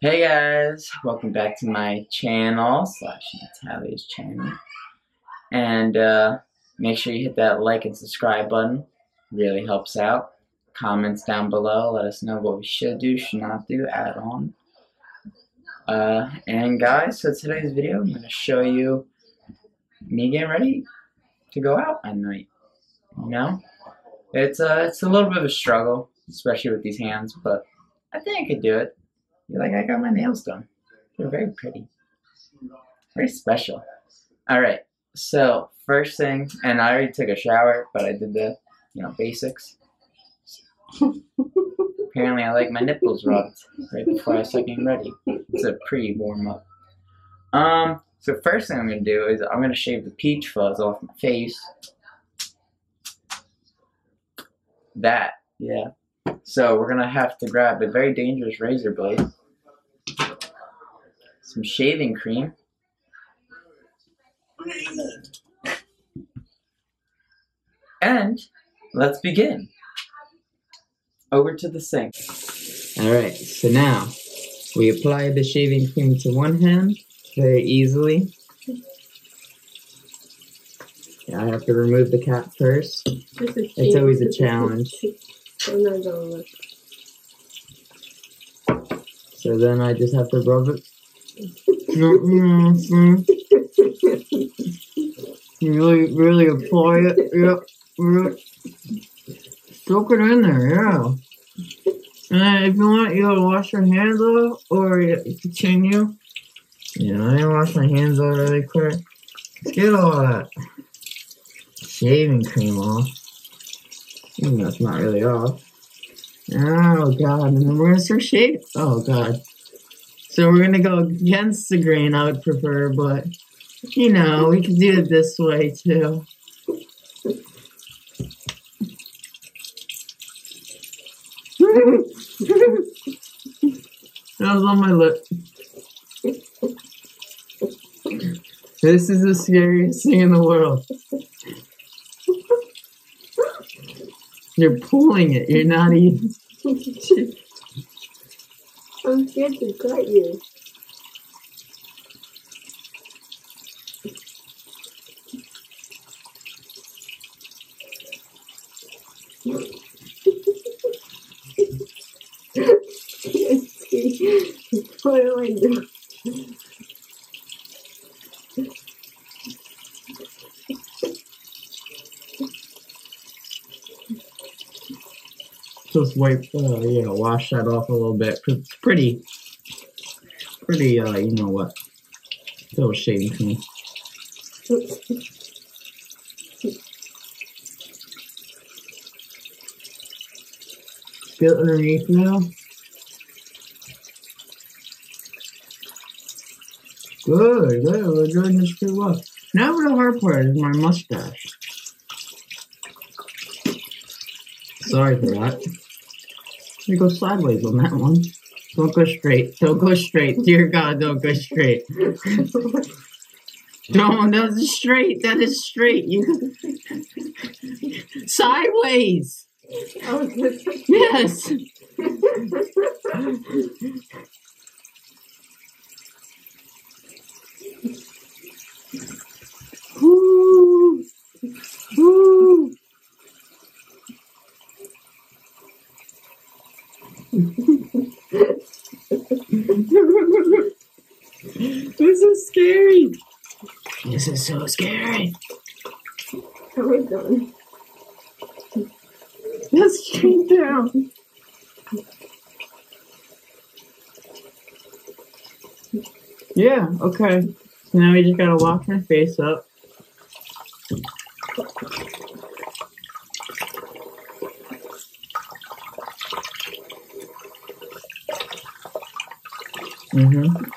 Hey guys, welcome back to my channel slash Natalia's channel, and uh, make sure you hit that like and subscribe button. Really helps out. Comments down below. Let us know what we should do, should not do, add on. Uh, and guys, so today's video, I'm gonna show you me getting ready to go out at night. You know, it's uh, it's a little bit of a struggle, especially with these hands, but I think I could do it. You're like, I got my nails done. They're very pretty. Very special. Alright, so first thing, and I already took a shower, but I did the, you know, basics. Apparently I like my nipples rubbed right before I start getting ready. It's a pre-warm up. Um, so first thing I'm to do is I'm going to shave the peach fuzz off my face. That, yeah. So we're going to have to grab a very dangerous razor blade some shaving cream. And let's begin. Over to the sink. Alright, so now we apply the shaving cream to one hand very easily. Yeah, I have to remove the cap first. It's always a challenge. So then I just have to rub it you really, really apply it. Yep. Really. Soak it in there, yeah. And if you want, you gotta wash your hands off, or continue. Yeah, I wash my hands off really quick. Get all that shaving cream off. That's not really off. Oh god, and then we're gonna start shaving. Oh god. So we're gonna go against the grain, I would prefer, but you know, we can do it this way too. that was on my lip. This is the scariest thing in the world. You're pulling it, you're not even. I'm scared to cut you. what do I do? Just wipe, uh, you know, wash that off a little bit. It's pretty, pretty, uh, you know what, little shaving cream. Get underneath now. Good, good, we're doing this pretty well. Now the hard part is my mustache. Sorry for that. You go sideways on that one. Don't go straight. Don't go straight. Dear God, don't go straight. don't, that's straight. That is straight. You sideways. yes. Woo. Woo. this is scary. This is so scary. How Are we doing? Let's straight down. Yeah, okay. So now we just gotta walk my face up. Mm-hmm.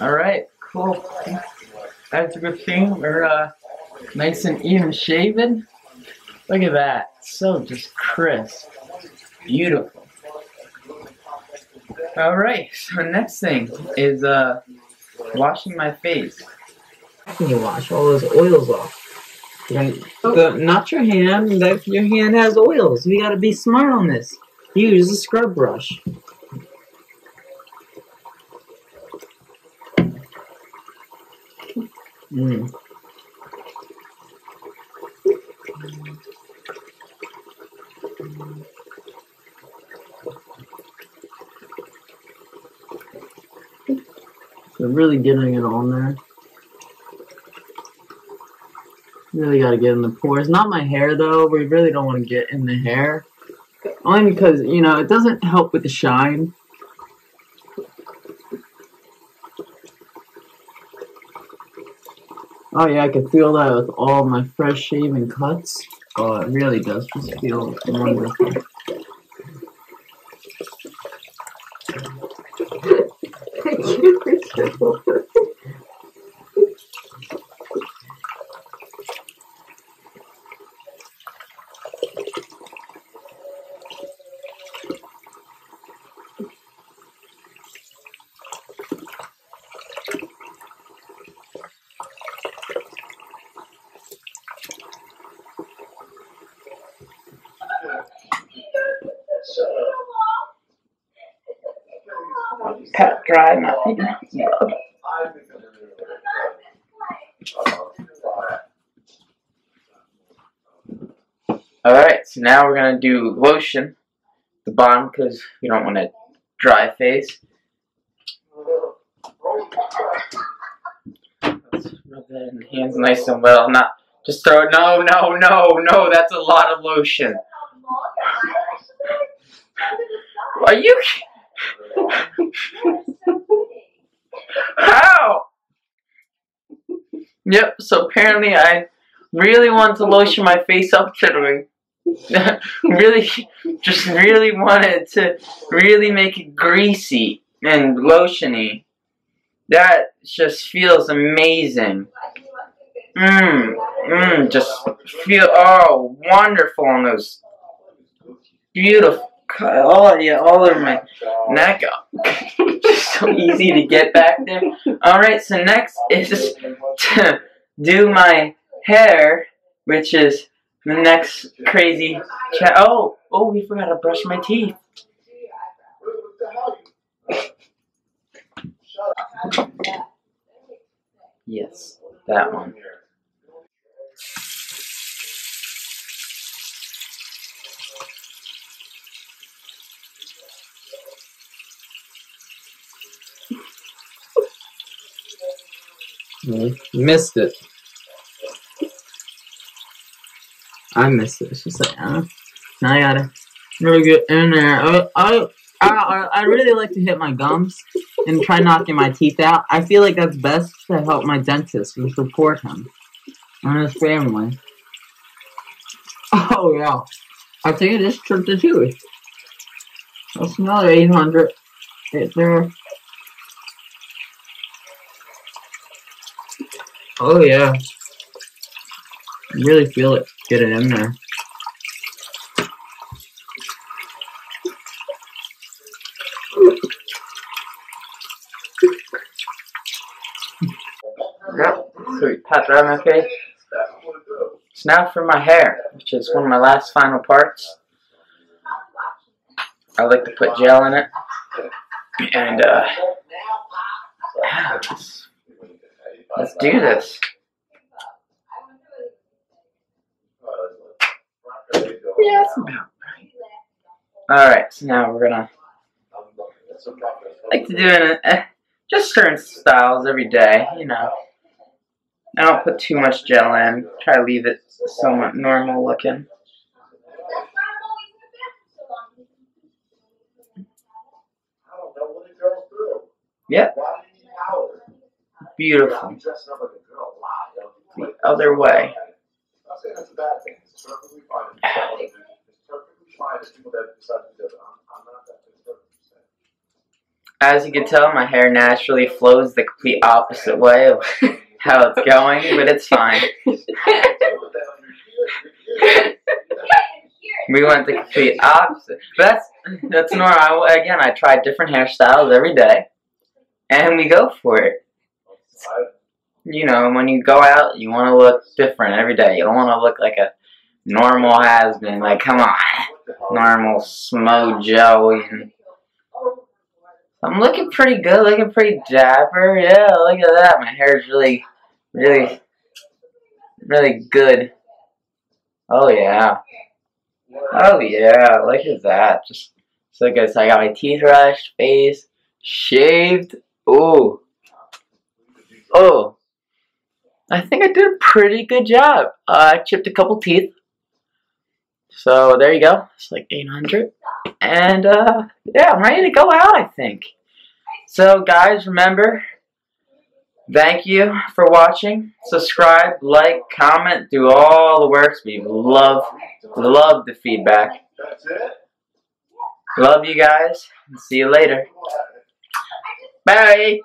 All right, cool. That's a good thing. We're uh, nice and even shaven. Look at that. So just crisp. Beautiful. Alright, so next thing is uh washing my face. Can you wash all those oils off? You're the, not your hand. That your hand has oils. You gotta be smart on this. Use a scrub brush. Mm. So really getting it on there. Really gotta get in the pores. Not my hair though. We really don't want to get in the hair. Only because, you know, it doesn't help with the shine. Oh yeah, I can feel that with all my fresh shaven cuts. Oh, it really does just feel wonderful. Pat dry my Alright, so now we're gonna do lotion. The bottom because you don't want a dry face. Let's rub that in the hands nice and well. Not just throw it. No, no, no, no. That's a lot of lotion. Are you? How? Yep. So apparently, I really want to lotion my face up today. really, just really wanted to really make it greasy and lotiony. That just feels amazing. Mmm, mmm, just feel oh wonderful on those beautiful. Oh yeah, all over my neck. Just so easy to get back there. All right, so next is to do my hair, which is the next crazy. Oh, oh, we forgot to brush my teeth. Yes, that one. Mm, Missed it. I missed it. It's just like, uh, now I gotta really get in there. I, I, I, I really like to hit my gums and try knocking my teeth out. I feel like that's best to help my dentist and support him and his family. Oh, yeah. I think I just tripped a tooth. That's another 800 right there. Oh, yeah. I Really feel it. Get it in there. Yep. So pat on my face. So now for my hair, which is one of my last final parts. I like to put gel in it. And uh yeah, let's, let's do this. Yeah, that's about right. Alright, so now we're gonna like to do it uh, just certain styles every day, you know. I don't put too much gel in. Try to leave it somewhat normal looking. Yep. Beautiful. The other way. As you can tell, my hair naturally flows the complete opposite way of how it's going, but it's fine. we went the complete opposite. But that's that's normal. I, again, I try different hairstyles every day, and we go for it. You know, when you go out, you want to look different every day. You don't want to look like a normal has been. Like, come on, normal Smo Joey. I'm looking pretty good, looking pretty dapper. Yeah, look at that. My hair's really, really, really good. Oh yeah. Oh yeah, look at that. Just so good. So I got my teeth brushed, face shaved. Ooh. Oh. I think I did a pretty good job. Uh, I chipped a couple teeth. So there you go. It's like 800. And uh, yeah, I'm ready to go out, I think. So guys, remember, thank you for watching. Subscribe, like, comment, do all the works. We love, love the feedback. That's it? Love you guys. See you later. Bye.